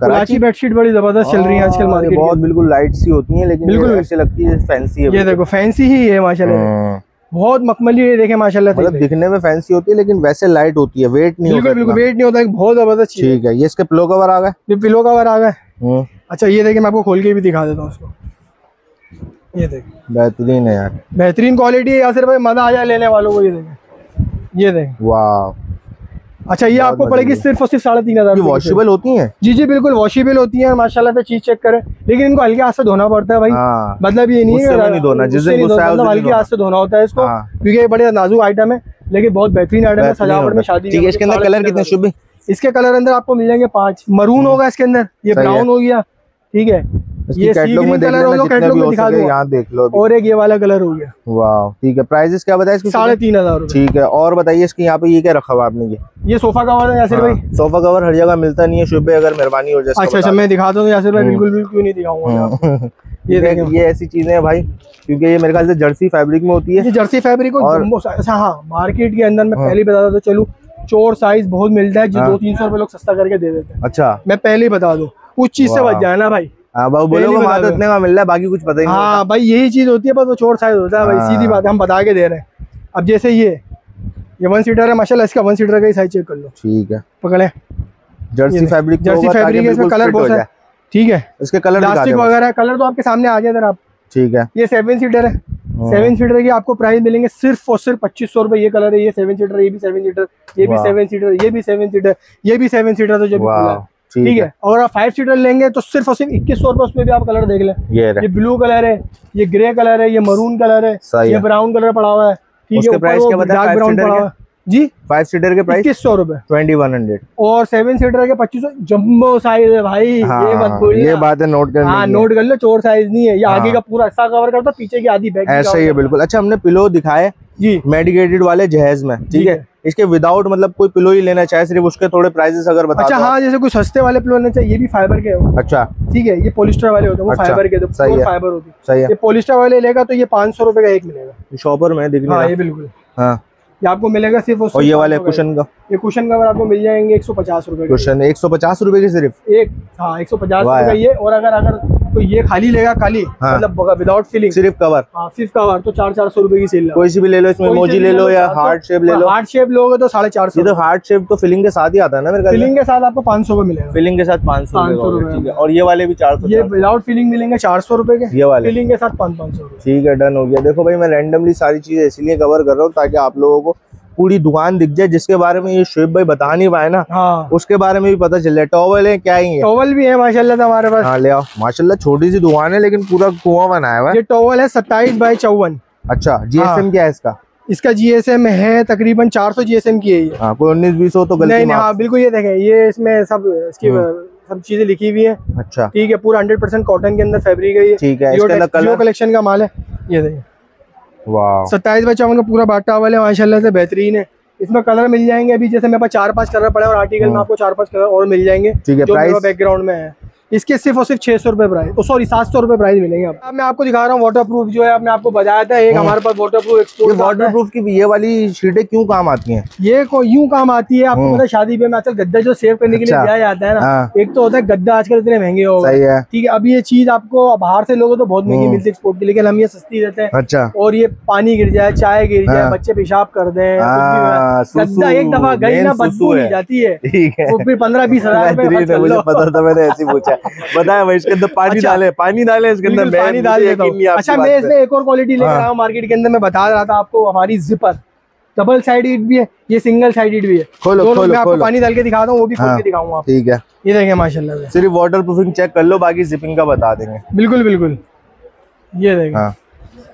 S1: पुलाची बेडशीट बड़ी ज़बरदस्त चल रही है आजकल
S3: हाँ,
S1: मार्केट
S3: बहुत बिल्कुल लाइट सी होती है लेकिन
S1: बिल्कुल।
S3: ऐसी लगती है फैंसी है
S1: ये देखो फैंसी ही है माशाल्लाह।
S3: हम्म,
S1: बहुत मखमली है देखे माशाल्लाह
S3: मतलब दिखने में फैंसी होती है लेकिन वैसे लाइट होती है वेट नहीं
S1: बिल्कुल
S3: होता
S1: बिल्कुल वेट नहीं होता है बहुत ज़बरदस्त
S3: ठीक है ये इसके पिलो कवर आ गए?
S1: ये पिलो कवर आ गए।
S3: हम्म,
S1: अच्छा ये देखिए मैं आपको खोल के भी दिखा देता हूँ उसको ये देखिए
S3: बेहतरीन है यार।
S1: बेहतरीन क्वालिटी है या सिर्फ़ भाई मज़ा आ जाए लेने वालों को ये देखें। ये देखें।
S3: वाह।
S1: अच्छा ये आपको पड़ेगी सिर्फ़ और सिर्फ़ साढ़े तीन हज़ार
S3: वॉशेबल होती हैं?
S1: जी जी बिल्कुल वॉशेबल होती है माशाल्लाह से चीज़ चेक करें। लेकिन इनको हल्के हाथ से धोना पड़ता है भाई।
S3: हाँ।
S1: मतलब ये नहीं है
S3: नहीं धोना,
S1: मतलब हल्के हाथ से धोना होता है इसको
S3: हाँ।
S1: क्योंकि ये बड़े नाजुक आइटम है लेकिन बहुत बेहतरीन आइटम है सजावट में शादी
S3: ठीक है इसके अंदर कलर कितने शुभ
S1: इसके कलर अंदर आपको मिल जाएँगे पाँच। मरून होगा इसके अंदर ये ब्राउन हो गया ठीक है। ये
S3: कैटलॉग में
S1: कलर होगा कैटलॉग में दिखा दूँगा।
S3: यहाँ देख लो
S1: और एक ये वाला कलर हो गया।
S3: वाह ठीक है। प्राइजेस क्या बताया इसकी
S1: साढ़े तीन हज़ार
S3: ठीक है और बताइए इसके यहाँ पे ये क्या रखा हुआ आपने ये?
S1: ये सोफा कवर है यासिर भाई।
S3: हाँ, सोफा कवर हर जगह मिलता नहीं है शुभ है अगर मेहरबानी हो जाए
S1: अच्छा अच्छा मैं दिखा दूँ यासिर भाई
S3: हम्म।
S1: बिल्कुल बिल्कुल नहीं दिखाऊँगा।
S3: हम्म,
S1: ये
S3: ये
S1: देखें।
S3: ये ऐसी चीज़ें हैं भाई क्योंकि ये मेरे ख्याल से जर्सी फैब्रिक में होती है।
S1: ये जर्सी फैब्रिक और अच्छा हाँ मार्केट के अंदर मैं
S3: हाँ।
S1: पहले ही बता दो चलू चोर साइज़ बहुत मिलता है जो
S3: हाँ।
S1: दो तीन सौ रुपए लोग सस्ता करके दे देते हैं।
S3: अच्छा।
S1: मैं पहले ही बता दूँ उस चीज़ से बच जाए ना भाई।
S3: हाँ बोलो
S1: बता
S3: वहाँ तो इतने का मिल रहा है बाकी कुछ पता ही नहीं
S1: हाँ भाई यही चीज़ होती है बस वो चोर साइज़ होता है भाई
S3: हाँ।
S1: सीधी बात हम बता के दे रहे हैं। अब जैसे ये ये वन सीटर है माशाल्लाह इसका वन सीटर का ही साइज़ चेक कर लो।
S3: ठीक है।
S1: पकड़े।
S3: जर्सी फैब्रिक
S1: जर्सी फैब्रिक है इसमें कलर बहुत है ठीक है।
S3: इसके कलर
S1: प्लास्टिक। वगैरह कलर तो आपके सामने आ गया आप।
S3: ठीक है।
S1: ये सेवन सीटर है।
S3: हाँ।
S1: सेवन सीटर की आपको प्राइस मिलेंगे सिर्फ़ और सिर्फ़ पच्चीस सौ रुपए ये कलर है ये सेवन सीटर ये भी सेवन सीटर ये भी सेवन सीटर ये भी सेवन सीटर ये भी सेवन सीटर तो जो भी खुला
S3: वाह
S1: है।
S3: ठीक है।
S1: और आप फाइव सीटर लेंगे तो सिर्फ़ और सिर्फ़ इक्कीस सौ रुपए उसमें भी आप कलर देख लें।
S3: ये
S1: ये ब्लू कलर है ये ग्रे कलर है ये मरून कलर है ये ब्राउन कलर पड़ा हुआ है। ठीक है
S3: क्या
S1: डार्क ब्राउन पड़ा हुआ है। जी?
S3: फाइव सीटर के प्राइस
S1: इक्कीस सौ रुपए।
S3: ट्वेंटी वन हंड्रेड
S1: और सेवन सीटर के पच्चीस सौ जम्बो साइज़ है भाई हाँ, ये
S3: हाँ ये बात है नोट करने
S1: हाँ नोट कर लो चोर साइज़ नहीं है। ये
S3: हाँ, आगे।
S1: का पूरा हिस्सा कवर करता पीछे की आधी बैग
S3: ऐसा ही है बिल्कुल। अच्छा हमने पिलो दिखाए
S1: जी।
S3: मेडिकेटेड वाले जहेज में ठीक है? इसके विदाउट मतलब कोई पिलो ही लेना चाहे सिर्फ़ उसके थोड़े प्राइसेस अगर बता
S1: अच्छा हाँ जैसे कोई सस्ते वाले पिलो लेने चाहिए ये भी फाइबर के हो
S3: अच्छा।
S1: ठीक है ये पोलिस्टर वाले होते हैं वो
S3: अच्छा,
S1: फाइबर के
S3: सही
S1: होते
S3: है।
S1: फाइबर होती
S3: सही है।
S1: ये पोलिस्टर वाले लेगा तो ये पाँच सौ रुपए का एक मिलेगा।
S3: शॉपर में दिख
S1: हाँ ये बिल्कुल।
S3: हाँ।
S1: ये आपको मिलेगा सिर्फ़ और
S3: ये वाले कुशन का
S1: ये कुशन कवर आपको मिल जाएँगे एक सौ पचास रुपए
S3: कुशन एक सौ पचास रुपए की सिर्फ़?
S1: एक हाँ एक सौ पचास रुपए का ये और अगर अगर तो ये खाली लेगा खाली?
S3: हाँ।
S1: मतलब विदाउट फिलिंग
S3: सिर्फ़ कवर
S1: हाँ सिर्फ़ कवर तो चार चार सौ रुपए की सेल
S3: कोई सी भी ले लो इसमें मोजी ले लो या हार्ट शेप ले लो।
S1: हार्ट शेप लोगे तो साढ़े चार सौ।
S3: तो हार्ट शेप तो फिलिंग के साथ ही आता है ना मेरे
S1: फिलिंग के साथ आपको पाँच सौ मिलेगा।
S3: फिलिंग के साथ पाँच सौ ठीक है। और ये वाले भी चार सौ
S1: ये विदाउट फिलिंग मिलेंगे चार सौ रुपए के।
S3: ये वाले।
S1: फिलिंग के साथ पाँच पाँच सौ
S3: ठीक है डन हो गया। देखो भाई मैं रैंडमली सारी चीज़ें इसलिए कवर कर रहा हूँ ताकि आप लोगों को पूरी दुकान दिख जाए जिसके बारे में ये शुएब भाई बता नहीं पाए ना
S1: हाँ।
S3: उसके बारे में भी पता चल जाए। टॉवल है क्या ही है।
S1: टॉवल भी है माशाल्लाह हमारे पास।
S3: हाँ ले आओ। माशाल्लाह छोटी सी दुकान है लेकिन पूरा कुआँ बनाया हुआ है
S1: ये टॉवल है सत्ताईस बाई चौवन।
S3: अच्छा जीएसएम क्या है इसका?
S1: इसका जीएसएम है तकरीबन 400 जीएसएम की है
S3: हाँ कोई उन्नीस बीस हो तो गलती
S1: नहीं हाँ बिल्कुल ये देखें ये इसमें सब इसकी
S3: हम्म।
S1: सब चीज़ें लिखी हुई है।
S3: अच्छा।
S1: ठीक है पूरा 100% परसेंट कॉटन के अंदर फैब्रिक है ये।
S3: ठीक है
S1: जियो कलेक्शन का माल है। ये देखिए
S3: वाह।
S1: सत्ताईस बाई चौवन का पूरा बाटा वाले माशाला से बेहतरीन है। इसमें कलर मिल जाएँगे अभी जैसे मेरे पास चार पाँच कलर पड़े और आर्टिकल में आपको चार पाँच कलर और मिल जाएँगे
S3: हाँ। ठीक है
S1: बैकग्राउंड में है। इसके सिर्फ़ और सिर्फ़ छह सौ रुपए प्राइस सॉरी सात सौ रुपए प्राइस मिलेंगे आप अब मैं आपको दिखा रहा हूँ वाटर प्रूफ जो है आपने आपको बताया था एक
S3: हाँ।
S1: हमारे पास waterproof export
S3: waterproof की ये वाली शीटें क्यों काम आती हैं
S1: ये यूँ काम आती है आपको
S3: हम्म।
S1: पता शादी पे में आजकल गद्दा जो सेव करने के लिए
S3: अच्छा।
S1: दिया जाता है ना
S3: हाँ
S1: एक तो होता है गद्दा आजकल इतने महँगे हो गए ठीक है अब ये चीज़ आपको बाहर से लोगों तो बहुत महँगी। मिलती है एक्सपोर्ट की लेकिन हम ये सस्ती देते हैं
S3: अच्छा
S1: और ये पानी गिर जाए चाय गिर जाए
S3: हाँ।
S1: बच्चे पेशाब कर दे
S3: हाँ,
S1: हो गद्दा एक दफ़ा गई ना बदबू
S3: है।
S1: जाती है
S3: है
S1: फिर पंद्रह बीस हज़ार
S3: है। पता था मैंने ऐसे ही पूछा बताया भाई इसके अंदर पानी
S1: अच्छा।
S3: डाले पानी डाले इसके अंदर
S1: पानी डाल देता हूँ। अच्छा मैं इसमें एक और क्वालिटी लेकर
S3: हाँ।
S1: आया हूँ मार्केट के अंदर मैं बता रहा था आपको हमारी जिपर डबल साइडेड भी है ये सिंगल साइडेड भी है।
S3: खोलो खोलो
S1: मैं आपको पानी डाल के दिखाता हूँ वो भी खोल
S3: हाँ।
S1: के दिखाऊँगा आपको।
S3: ठीक है।
S1: ये देखें माशाल्लाह से।
S3: सिर्फ़ वाटर प्रूफिंग चेक कर लो बाकी जिपिंग का बता देंगे।
S1: बिल्कुल बिल्कुल। ये देखें।
S3: हाँ।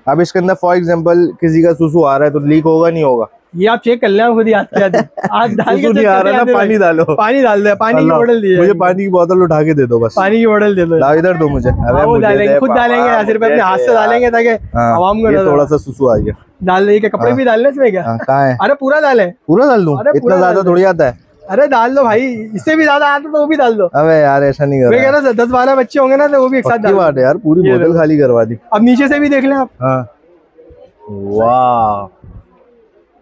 S3: अब इसके अंदर फॉर एग्जांपल किसी का सुसु आ रहा है तो लीक होगा नहीं होगा?
S1: ये आप चेक कर लें खुद ही आते आज डाल के
S3: नहीं आ रहा ना पानी डालो।
S1: पानी डाल दे पानी की बोतल दी
S3: मुझे पानी की बोतल उठा के दे दो बस।
S1: पानी की बोतल दे दो।
S3: इधर दो मुझे। अबे
S1: हाँ, वो
S3: मुझे
S1: डालेंगे खुद डालेंगे या सिर्फ़ अपने हाथ से डालेंगे ताकि
S3: हाँ,
S1: आवाम को
S3: ये थोड़ा सा सुसु आ गया।
S1: डाल दे के कपड़े भी डालने इसमें क्या?
S3: हाँ कहाँ है?
S1: अरे पूरा डाले
S3: पूरा डाल दूँ? इतना ज़्यादा थोड़ी आता है।
S1: अरे डाल दो भाई इससे भी ज़्यादा आता तो वो भी डाल दो।
S3: अबे यार ऐसा नहीं कर
S1: मैं कह
S3: रहा।
S1: दस बारह बच्चे होंगे ना तो वो भी एक साथ डाल
S3: बात है यार पूरी बोतल खाली करवा दी।
S1: अब नीचे से भी देख लें आप।
S3: हाँ। वाह।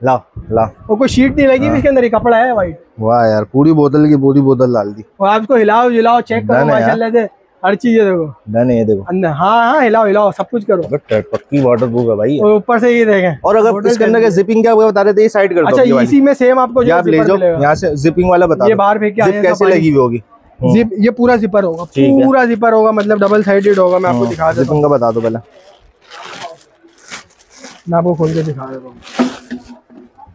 S3: ला ला
S1: वो कोई शीट नहीं लगी इसके अंदर ये कपड़ा है वाइट
S3: वाह यार पूरी बोतल की पूरी बोतल डाल दी।
S1: और आप इसको हिलाओ हिलाओ चेक करो
S3: है।
S1: माशाल्लाह से हर चीज़ देखो।
S3: डन है ये देखो।
S1: अंदर हाँ हाँ हिलाओ हिलाओ सब कुछ करो।
S3: पक्की वाटर प्रूफ है भाई।
S1: और ऊपर से ये देखें।
S3: और अगर इसके अंदर के जिपिंग क्या बता रहे थे ये साइड कर दो
S1: अच्छा इसी में सेम आपको जो
S3: आप ले जाओ। यहाँ से जिपिंग वाला बता
S1: ये बाहर फेंक के
S3: कैसे लगी हुई होगी?
S1: जिप ये पूरा जिपर होगा पूरा जिपर होगा मतलब डबल साइडेड होगा मैं आपको दिखा देता
S3: का बता दो पहले।
S1: मैं आपको खोल के दिखा देता हूँ।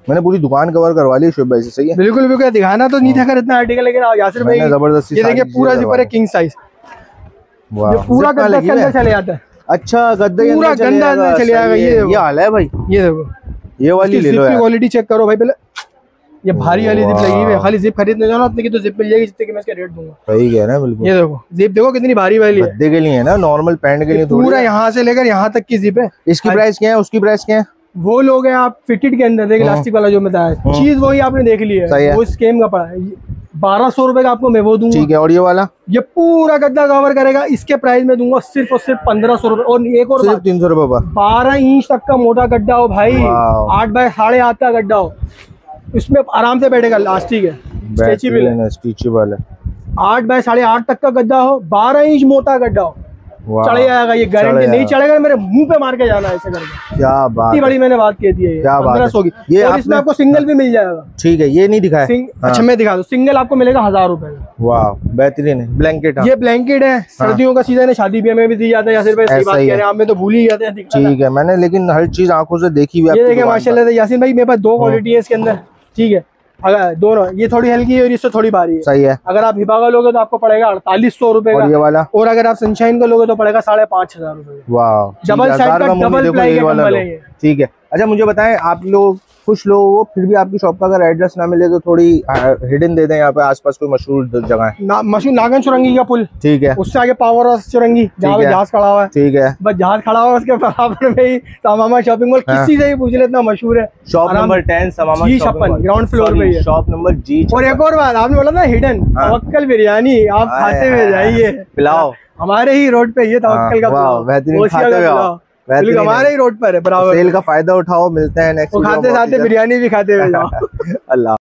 S3: मैंने पूरी दुकान कवर करवा ली शुभ भाई से सही है?
S1: बिल्कुल बिल्कुल दिखाना तो नहीं था कर इतना आर्टिकल लेकिन यासिर भाई
S3: ज़बरदस्ती
S1: ये देखिए पूरा जिपर है किंग साइज़
S3: वाह,
S1: ये पूरा गद्दा
S3: हुई
S1: अंदर चले जाता है।
S3: अच्छा गद्दे के
S1: पूरा
S3: अंदर चले
S1: गंदा
S3: जाएगा,
S1: अंदर चले जाएगा, ये।
S3: ये हाल है भाई।
S1: ये देखो।
S3: ये वाली ले लो
S1: क्वालिटी चेक करो भाई पहले। ये भारी वाली जिप लगी हुई है। खाली जिप खरीदने जाओ ना उतने की तो जिप मिल जाएगी जितने की मैं इसका रेट दूँगा।
S3: सही कह रहे हैं बिल्कुल।
S1: ये देखो जिप देखो कितनी भारी वाली है।
S3: गद्दे के लिए है ना नॉर्मल पैंट के लिए
S1: पूरा। यहाँ से लेकर यहाँ तक की जिप है।
S3: इसकी प्राइस क्या है उसकी प्राइस क्या है?
S1: वो लोग हैं आप फिटेड के अंदर देख
S3: हाँ।
S1: इलास्टिक वाला जो बताया चीज़ वही आपने देख ली
S3: सही
S1: है।
S3: है।
S1: वो स्केम का पड़ा है। बारह सौ रुपए का आपको मैं वो दूँगा।
S3: ठीक है और ये वाला?
S1: ये पूरा गद्दा कवर करेगा। इसके प्राइस में दूँगा सिर्फ़ और सिर्फ़ पंद्रह सौ रुपए। और एक और
S3: सिर्फ़ तीन सौ रुपए
S1: बारह इंच तक का मोटा गड्ढा हो भाई। आठ बाय साढ़े आठ का गड्ढा हो। इसमें आराम से बैठेगा लास्टिक है। स्ट्रेचेबल है। आठ बाय साढ़े आठ तक का गड्ढा हो। बारह इंच मोटा गड्ढा हो। चढ़ जाएगा ये गारंटी नहीं चढ़ेगा। मेरे मुँह पे मार के जाना है ऐसे करके
S3: क्या बात
S1: इतनी बड़ी मैंने बात कह दी है
S3: क्या बात है।
S1: सौ
S3: ये
S1: और इसमें आपको सिंगल भी मिल जाएगा।
S3: ठीक है ये नहीं दिखाया।
S1: सिंग,
S3: हाँ।
S1: अच्छा मैं दिखा दूँ। सिंगल आपको मिलेगा हज़ार रुपए का।
S3: वाह बेहतरीन है। ब्लैंकेट हाँ
S1: ये ब्लैंकेट है। सर्दियों का सीज़न है शादी ब्याह में भी दी जाता है या सिर्फ़ ऐसे बात कह रहे आप में तो भूल ही जाते हैं
S3: ठीक है मैंने लेकिन हर चीज़ आँखों से देखी हुई है
S1: ये
S3: आपकी
S1: देखिए माशाल्लाह से भाई मेरे पास दो क्वालिटी है इसके अंदर। ठीक है। अगर दोनों ये थोड़ी हल्की है और इससे थोड़ी भारी है।
S3: सही है।
S1: अगर आप हिबा का लोगे तो आपको पड़ेगा अड़तालीस सौ रुपए
S3: का। ये वाला?
S1: और अगर आप सनशाइन का लोगे तो पड़ेगा साढ़े पाँच हज़ार रुपए का।
S3: वाह ठीक
S1: डबल साइड का डबल प्लाई का
S3: ठीक है। अच्छा मुझे बताएँ आप लोग कुछ लोगों को फिर भी आपकी शॉप का अगर एड्रेस ना मिले तो थोड़ी हिडन दे दें यहाँ पे आसपास कोई मशहूर जगह है।
S1: ना, मशहूर नागन चुरंगी का पुल।
S3: ठीक है।
S1: उससे आगे पावर हाउस चुरंगी जहाँ पे जहाज़ खड़ा हुआ है।
S3: ठीक है।
S1: बस जहाज़ खड़ा हुआ है उसके बराबर में ही तमामा शॉपिंग मॉल
S3: हाँ।
S1: किसी से भी पूछ ले इतना मशहूर है।
S3: Shop number ten Samama
S1: G छप्पन, floor
S3: Sorry,
S1: पे
S3: शॉप नंबर जी
S1: और एक और बात आपने बोला ना हिडन
S3: हाँ।
S1: तवक्कल बिरयानी आप खाते हुए
S3: हाय,
S1: जाइए।
S3: पिलाओ।
S1: हमारे ही रोड पे ये तवक्कल का
S3: हाँ, बेहतरीन खाते हुए
S1: बिल्कुल। हमारे ही रोड पर है बराबर।
S3: सेल का फ़ायदा उठाओ मिलते हैं नेक्स्ट
S1: खाते साथ बिरयानी भी खाते हुए
S3: अल्लाह।